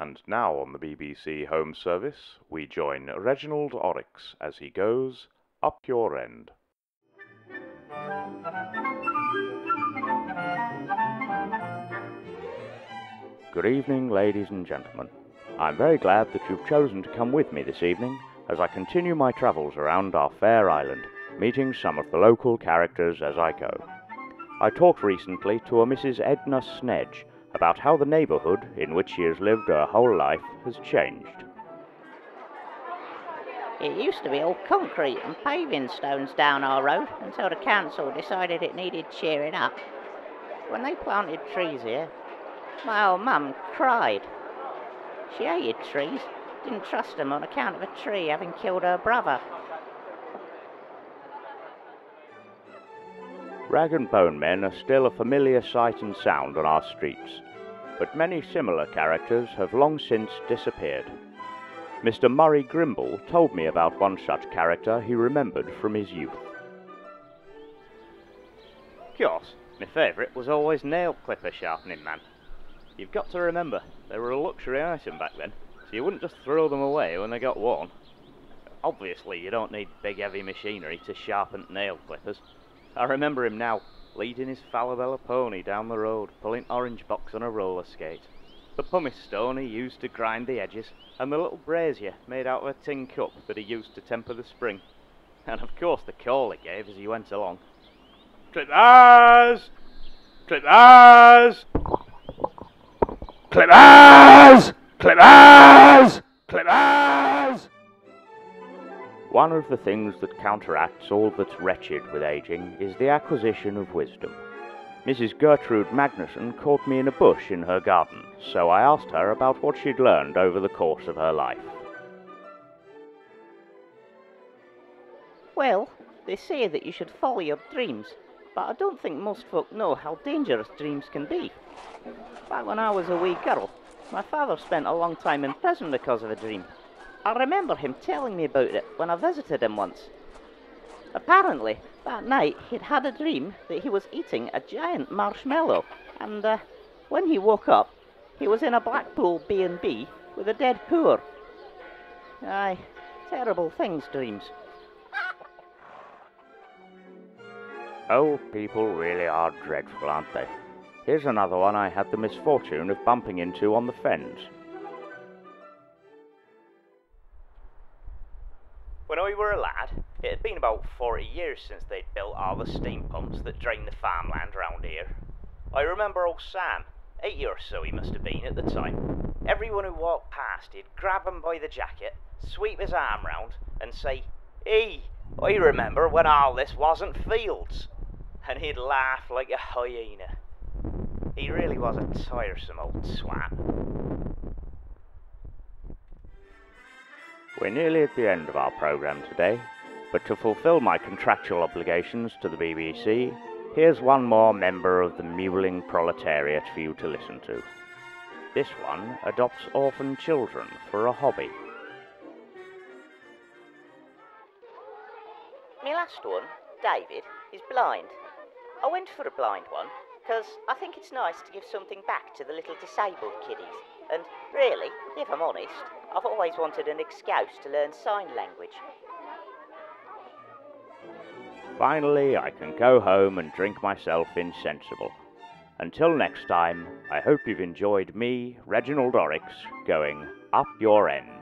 And now on the BBC Home Service, we join Reginald Orix as he goes up your end. Good evening, ladies and gentlemen. I'm very glad that you've chosen to come with me this evening as I continue my travels around our fair island, meeting some of the local characters as I go. I talked recently to a Mrs. Edna Snedge about how the neighbourhood in which she has lived her whole life has changed. It used to be all concrete and paving stones down our road until the council decided it needed cheering up. When they planted trees here, my old mum cried. She hated trees, didn't trust them on account of a tree having killed her brother. Rag and bone men are still a familiar sight and sound on our streets, but many similar characters have long since disappeared. Mr. Murray Grimble told me about one such character he remembered from his youth. Of my favourite was always nail clipper sharpening man. You've got to remember, they were a luxury item back then, so you wouldn't just throw them away when they got worn. Obviously, you don't need big heavy machinery to sharpen nail clippers. I remember him now, leading his Falabella pony down the road, pulling orange box on a roller skate. The pumice stone he used to grind the edges, and the little brazier made out of a tin cup that he used to temper the spring. And of course the call he gave as he went along. Clippers! Clippers! Clippers! Clippers! Clippers! One of the things that counteracts all that's wretched with aging is the acquisition of wisdom. Mrs. Gertrude Magnuson caught me in a bush in her garden, so I asked her about what she'd learned over the course of her life. Well, they say that you should follow your dreams, but I don't think most folk know how dangerous dreams can be. Back when I was a wee girl, my father spent a long time in prison because of a dream. I remember him telling me about it when I visited him once. Apparently, that night he'd had a dream that he was eating a giant marshmallow, and uh, when he woke up, he was in a Blackpool B&B with a dead poor. Aye, terrible things, dreams. Old people really are dreadful, aren't they? Here's another one I had the misfortune of bumping into on the fens. When I were a lad, it had been about 40 years since they'd built all the steam pumps that drain the farmland round here. I remember old Sam, 80 or so he must have been at the time. Everyone who walked past, he'd grab him by the jacket, sweep his arm round, and say, Hey, I remember when all this wasn't fields. And he'd laugh like a hyena. He really was a tiresome old swat. We're nearly at the end of our programme today, but to fulfil my contractual obligations to the BBC, here's one more member of the mewling proletariat for you to listen to. This one adopts orphan children for a hobby. My last one, David, is blind. I went for a blind one because I think it's nice to give something back to the little disabled kiddies. And really, if I'm honest, I've always wanted an excuse to learn sign language. Finally, I can go home and drink myself insensible. Until next time, I hope you've enjoyed me, Reginald Orix, going up your end.